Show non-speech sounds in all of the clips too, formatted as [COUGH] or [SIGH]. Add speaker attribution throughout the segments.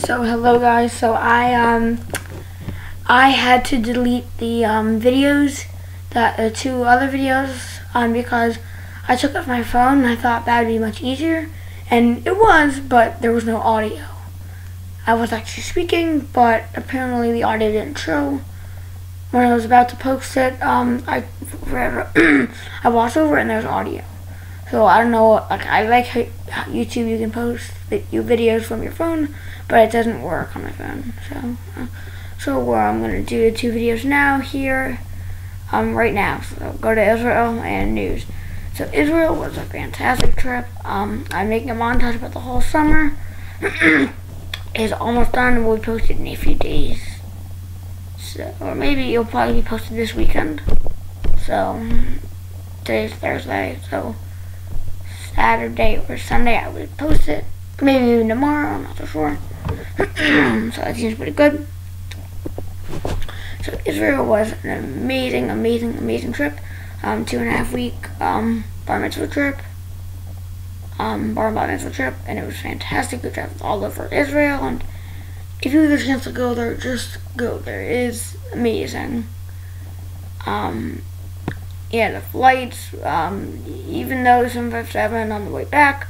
Speaker 1: So hello guys. So I um I had to delete the um videos that the two other videos um because I took off my phone and I thought that would be much easier and it was but there was no audio. I was actually speaking but apparently the audio didn't show. When I was about to post it, um I [CLEARS THROAT] I watched over it and there's audio. So I don't know, like I like how YouTube you can post your videos from your phone, but it doesn't work on my phone. So, uh, so uh, I'm gonna do two videos now here, um, right now. So go to Israel and news. So Israel was a fantastic trip. Um, I'm making a montage about the whole summer. [CLEARS THROAT] it's almost done we'll be posted in a few days. So, or maybe it'll probably be posted this weekend. So, today's Thursday, so Saturday or Sunday I would post it. Maybe even tomorrow, I'm not so sure. [CLEARS THROAT] so that seems pretty good. So Israel was an amazing, amazing, amazing trip. Um, two and a half week um, bar mitzvah trip. Um, bar mitzvah trip, and it was fantastic. We traveled all over Israel, and if you get a chance to go there, just go there. It is amazing. Um, yeah, the flights, um, even though 757 on the way back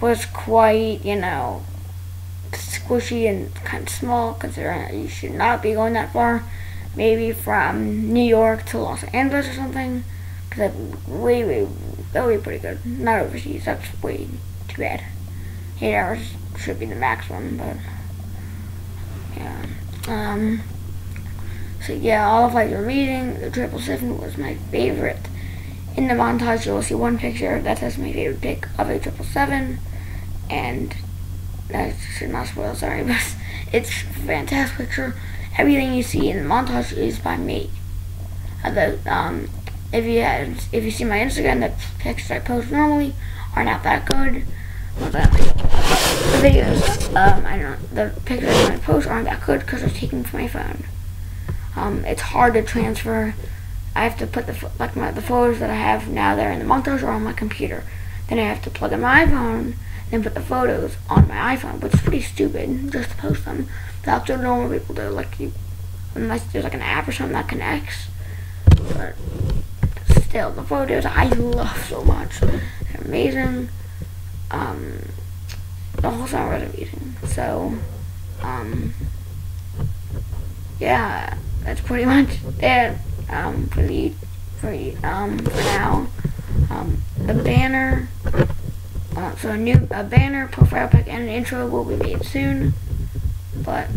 Speaker 1: was quite, you know, squishy and kind of small, considering you should not be going that far. Maybe from New York to Los Angeles or something. Because that way, way, that would be pretty good. Not overseas, that's way too bad. Eight hours should be the maximum, but, yeah. Um, so yeah, all of like the reading, the triple seven was my favorite. In the montage, you'll see one picture that says my favorite pic of a triple seven, and I should not spoil, sorry, [LAUGHS] but it's a fantastic picture. Everything you see in the montage is by me. Uh, the, um, if you have, if you see my Instagram, the pictures I post normally are not that good. Well, the, the videos, um, I don't, the pictures I post aren't that good because they're taken from my phone um, it's hard to transfer. I have to put the like my the photos that I have now there in the montage are on my computer. Then I have to plug in my iPhone, then put the photos on my iPhone, which is pretty stupid just to post them. That's what normal people do. Like you, unless there's like an app or something that connects. But still, the photos I love so much. They're amazing. Um, the whole summer was amazing. So, um, yeah that's pretty much it um, for the for um for now. Um, the banner, uh, so a new a banner, profile pic, and an intro will be made soon. But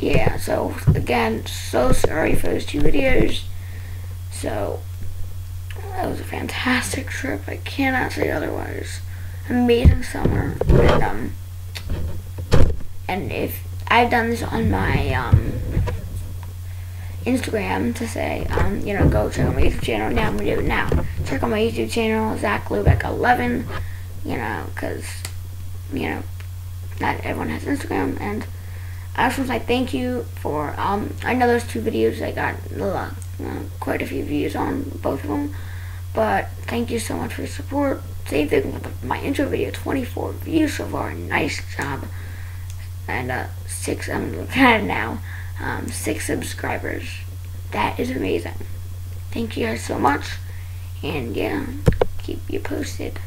Speaker 1: yeah, so again, so sorry for those two videos. So that was a fantastic trip. I cannot say otherwise. Amazing summer, and um, and if I've done this on my um Instagram to say, um, you know, go check out my YouTube channel. Now I'm going to do it now. Check out my YouTube channel, Zach Lubeck 11, you know, because, you know, not everyone has Instagram. And I just want to say thank you for, um, I know those two videos I got uh, quite a few views on, both of them. But thank you so much for your support. Same thing with my intro video, 24 views so far. Nice job. And uh, six, I'm looking at now um, six subscribers. That is amazing. Thank you guys so much. And yeah, keep you posted.